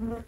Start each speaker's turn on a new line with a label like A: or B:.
A: 嗯。